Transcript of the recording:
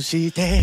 して。